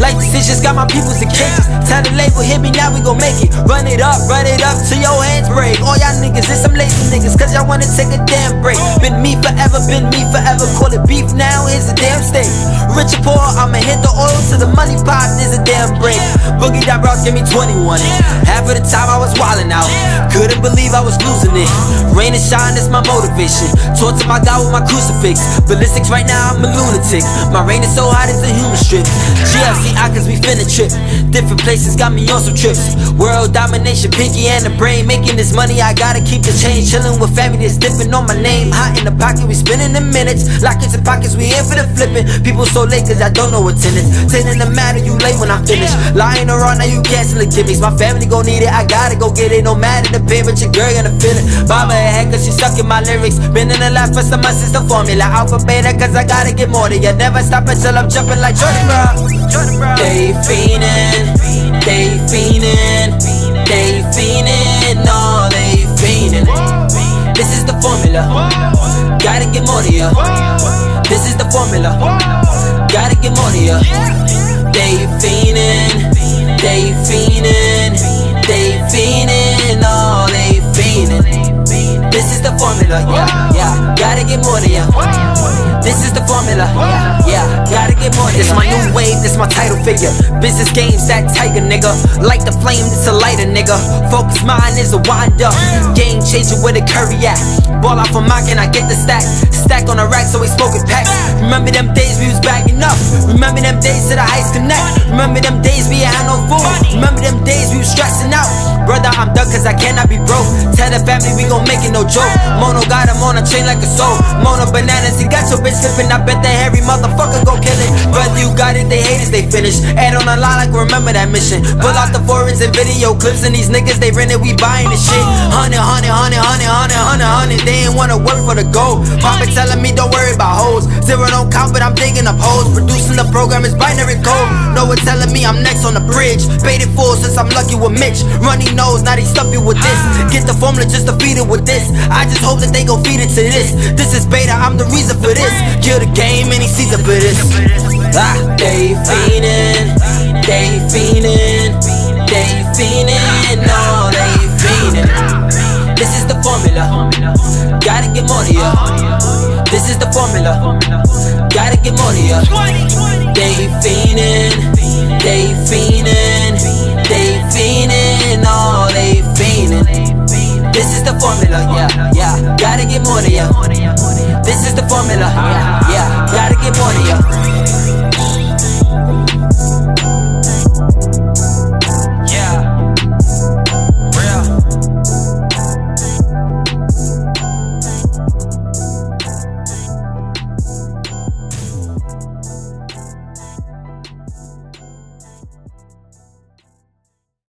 Right decisions got my peoples in cages. Tell the label, hit me now, we gon' make it. Run it up, run it up till your hands break. All y'all niggas is some lazy niggas, cause y'all wanna take a damn break. Been me forever, been me forever. Call it beef now, here's a damn steak. Rich or poor, I'ma hit the oil to the money pot, there's a damn break. Boogie Dot Bros give me 21. Half of the time I was wildin' out. Couldn't believe I was losing it. Rain and shine, that's my motivation. Talk to my God with my crucifix. Ballistics right now, I'm a lunatic. My rain is so hot, it's a human strip. GFC cause we finna trip. Different places got me on some trips. World domination, pinky and the brain. Making this money, I gotta keep the change. Chillin' with family that's dipping on my name. Hot in the pocket, we spinning the minutes. Lockets and pockets, we in for the flipping. People so late cause I don't know attendance. Tending the matter, you late when I'm finished. Lying around, now you canceling gimmicks. My family gon' need it, I gotta go get it. No matter the pain, but your girl gonna feel it. Baba head cause she stuck in my lyrics. Been in the last for some months, it's the formula. Alpha beta cause I gotta get more to you. Never stop until I'm jumping like Jordan, bro. They fiendin', they fiendin', they fiendin', no, they fiendin'. This is the formula. Get to ya. This is the formula. Gotta get more to ya. They fiendin', they fiendin', they fiendin', no, they fiendin'. This is the formula, yeah, yeah. Gotta get more to ya. This is the formula. Yeah, get more. This my new wave, this my title figure. Business games, that tiger nigga. Light the flame, this a lighter nigga. Focus mine is a wind up. Game changer with a curry at. Ball off a mock and I get the stack. Stack on a rack so we smoking packs. Remember them days we was bagging up. Remember them days to the ice connect. Remember them days we had no food. Remember them days we was stressing out. Brother, I'm done cause I cannot be broke. Tell the family we gon' make it no joke. Mono got him on a chain like a soul. Mono bananas, he got your bitch slipping. I bet the hairy motherfucker go kill it. Brother, they finished. Add on a line like remember that mission. Pull out the foreigns and video clips, and these niggas they rent it, we buying the shit. Hundred, hundred, hundred, hundred, hundred, hundred, hundred. They ain't wanna work for the gold. Papa telling me don't worry about hoes. Zero don't count, but I'm digging up hoes. Producing the program is binary code. No one telling me I'm next on the bridge. It full since I'm lucky with Mitch. Runny nose, now they stuff you with this. Get the formula just to feed it with this. I just hope that they gon' feed it to this. This is beta, I'm the reason for this. Kill the game sees it for this. Ah, they fiendin', they fiendin', they fiendin', no, they fiendin'. This is the formula. Gotta get more to ya. This is the formula. Gotta get more to ya. They fiendin', they fiendin', they fiendin', no, they fiendin'. This is the formula, yeah, yeah. Gotta get more to ya. This is the formula, yeah.